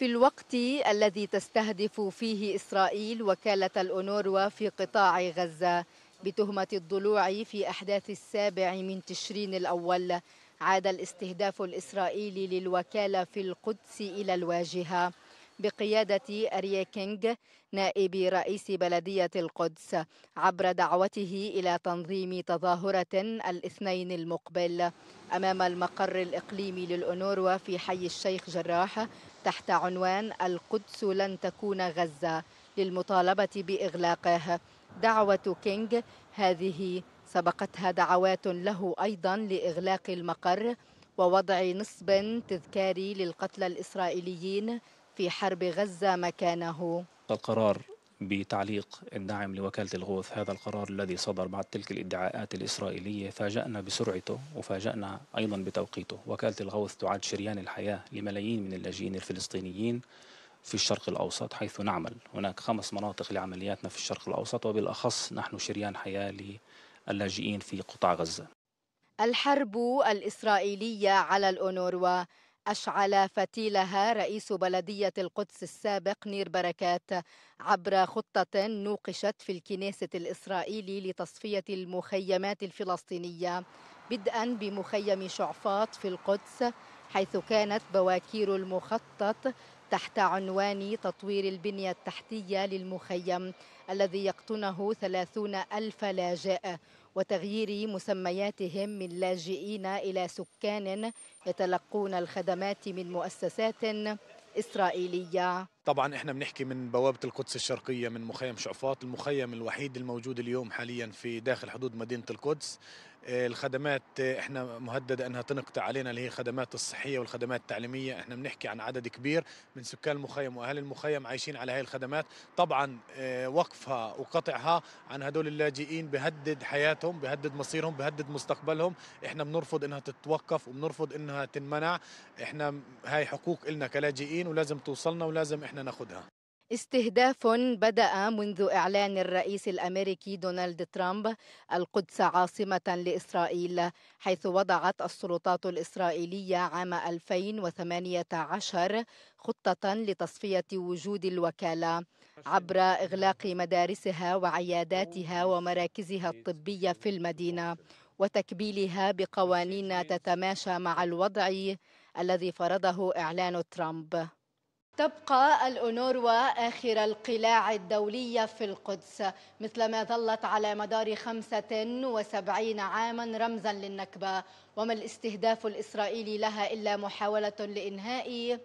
في الوقت الذي تستهدف فيه إسرائيل وكالة الأونروا في قطاع غزة بتهمة الضلوع في أحداث السابع من تشرين الأول عاد الاستهداف الإسرائيلي للوكالة في القدس إلى الواجهة. بقيادة أريا كينغ نائب رئيس بلدية القدس عبر دعوته إلى تنظيم تظاهرة الاثنين المقبل. أمام المقر الإقليمي للأونروا في حي الشيخ جراح تحت عنوان القدس لن تكون غزة للمطالبة بإغلاقه. دعوة كينغ هذه سبقتها دعوات له أيضا لإغلاق المقر ووضع نصب تذكاري للقتلى الإسرائيليين في حرب غزة مكانه. القرار بتعليق الدعم لوكالة الغوث هذا القرار الذي صدر بعد تلك الادعاءات الإسرائيلية فاجأنا بسرعته وفاجأنا أيضا بتوقيته. وكالة الغوث تعد شريان الحياة لملايين من اللاجئين الفلسطينيين في الشرق الأوسط حيث نعمل هناك خمس مناطق لعملياتنا في الشرق الأوسط وبالأخص نحن شريان حياة للاجئين في قطاع غزة. الحرب الإسرائيلية على الأونروا أشعل فتيلها رئيس بلدية القدس السابق نير بركات عبر خطة نوقشت في الكنيسة الإسرائيلي لتصفية المخيمات الفلسطينية. بدءا بمخيم شعفاط في القدس حيث كانت بواكير المخطط تحت عنوان تطوير البنية التحتية للمخيم الذي يقطنه ثلاثون ألف لاجئ وتغيير مسمياتهم من لاجئين إلى سكان يتلقون الخدمات من مؤسسات إسرائيلية. طبعا إحنا بنحكي من بوابة القدس الشرقية من مخيم شعفاط المخيم الوحيد الموجود اليوم حاليا في داخل حدود مدينة القدس. الخدمات إحنا مهدده أنها تنقطع علينا اللي هي الخدمات الصحية والخدمات التعليمية. إحنا بنحكي عن عدد كبير من سكان المخيم وأهل المخيم عايشين على هاي الخدمات. طبعا آه، وقفها وقطعها عن هدول اللاجئين بهدد حياتهم بهدد مصيرهم بهدد مستقبلهم. إحنا بنرفض إنها تتوقف وبنرفض إنها تنمنع. إحنا هاي حقوق إلنا كلاجئين ولازم توصلنا ولازم إحنا ناخذها استهداف بدأ منذ إعلان الرئيس الأمريكي دونالد ترامب القدس عاصمة لإسرائيل حيث وضعت السلطات الإسرائيلية عام 2018 خطة لتصفية وجود الوكالة. عبر إغلاق مدارسها وعياداتها ومراكزها الطبية في المدينة وتكبيلها بقوانين تتماشى مع الوضع الذي فرضه إعلان ترامب. تبقى الأونروا آخر القلاع الدولية في القدس مثلما ظلت على مدار 75 عاما رمزا للنكبة. وما الاستهداف الإسرائيلي لها إلا محاولة لإنهاء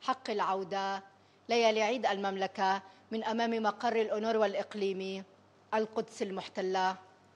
حق العودة. ليالي عيد المملكة من أمام مقر الأونروا الإقليمي القدس المحتلة.